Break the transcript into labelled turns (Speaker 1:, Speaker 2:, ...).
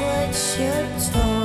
Speaker 1: what you're told.